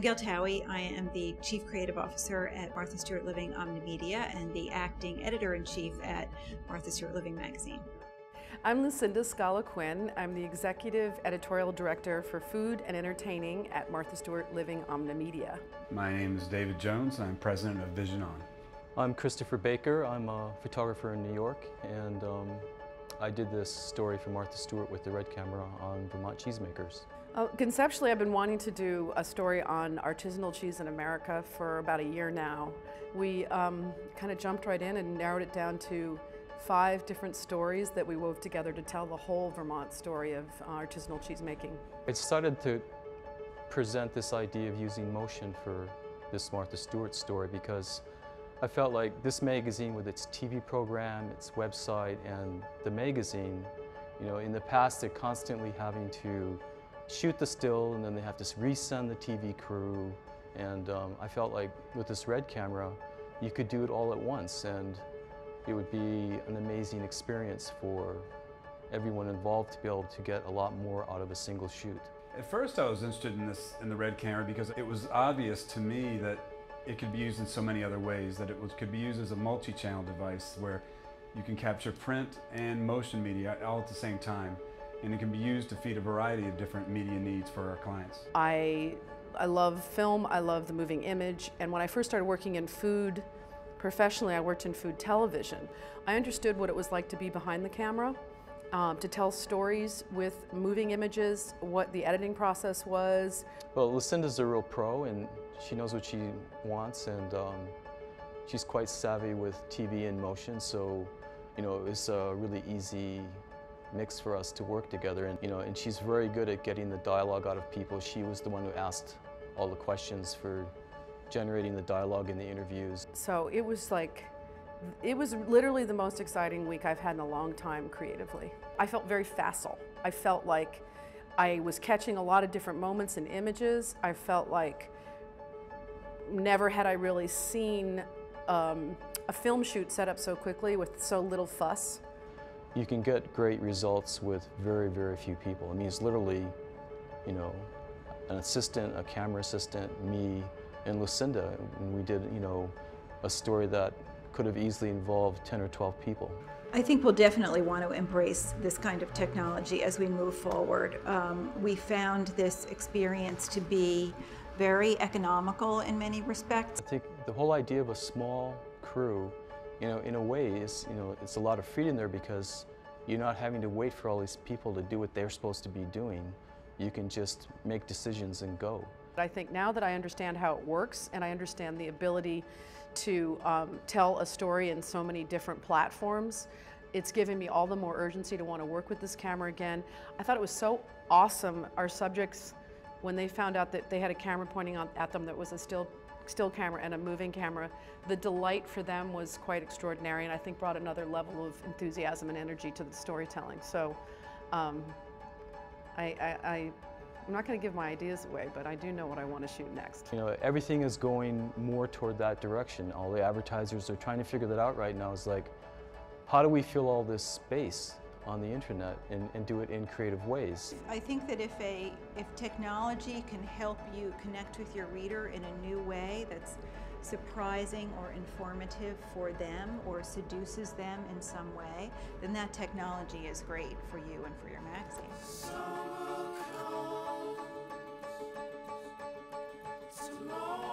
I'm Gael Towey. I am the Chief Creative Officer at Martha Stewart Living Omnimedia and the Acting Editor in Chief at Martha Stewart Living Magazine. I'm Lucinda Scala Quinn. I'm the Executive Editorial Director for Food and Entertaining at Martha Stewart Living Omnimedia. My name is David Jones. I'm President of Vision On. I'm Christopher Baker. I'm a photographer in New York and um, I did this story for Martha Stewart with the Red Camera on Vermont cheesemakers. Uh, conceptually, I've been wanting to do a story on artisanal cheese in America for about a year now. We um, kind of jumped right in and narrowed it down to five different stories that we wove together to tell the whole Vermont story of uh, artisanal cheese making. I started to present this idea of using motion for this Martha Stewart story because I felt like this magazine with its TV program, its website, and the magazine, you know, in the past they're constantly having to shoot the still and then they have to resend the TV crew. And um, I felt like with this red camera, you could do it all at once and it would be an amazing experience for everyone involved to be able to get a lot more out of a single shoot. At first I was interested in this in the red camera because it was obvious to me that it could be used in so many other ways, that it was, could be used as a multi-channel device where you can capture print and motion media all at the same time. And it can be used to feed a variety of different media needs for our clients. I, I love film, I love the moving image, and when I first started working in food professionally, I worked in food television. I understood what it was like to be behind the camera, um, to tell stories with moving images, what the editing process was. Well, Lucinda's a real pro and she knows what she wants and um, she's quite savvy with TV and motion, so you know, it was a really easy mix for us to work together. And, you know, and she's very good at getting the dialogue out of people. She was the one who asked all the questions for generating the dialogue in the interviews. So it was like, it was literally the most exciting week I've had in a long time creatively. I felt very facile. I felt like I was catching a lot of different moments and images. I felt like never had I really seen um, a film shoot set up so quickly with so little fuss. You can get great results with very, very few people. I mean, it's literally, you know, an assistant, a camera assistant, me, and Lucinda. And we did, you know, a story that could have easily involved 10 or 12 people. I think we'll definitely want to embrace this kind of technology as we move forward. Um, we found this experience to be very economical in many respects. I think the whole idea of a small crew, you know, in a way is, you know, it's a lot of freedom there because you're not having to wait for all these people to do what they're supposed to be doing. You can just make decisions and go. I think now that I understand how it works and I understand the ability to um, tell a story in so many different platforms, it's given me all the more urgency to want to work with this camera again. I thought it was so awesome. Our subjects, when they found out that they had a camera pointing on, at them that was a still, still camera and a moving camera, the delight for them was quite extraordinary and I think brought another level of enthusiasm and energy to the storytelling. So um, I, I, I I'm not going to give my ideas away, but I do know what I want to shoot next. You know, everything is going more toward that direction. All the advertisers are trying to figure that out right now. Is like, how do we fill all this space on the internet and, and do it in creative ways? I think that if a if technology can help you connect with your reader in a new way that's surprising or informative for them or seduces them in some way, then that technology is great for you and for your magazine. Summer comes tomorrow.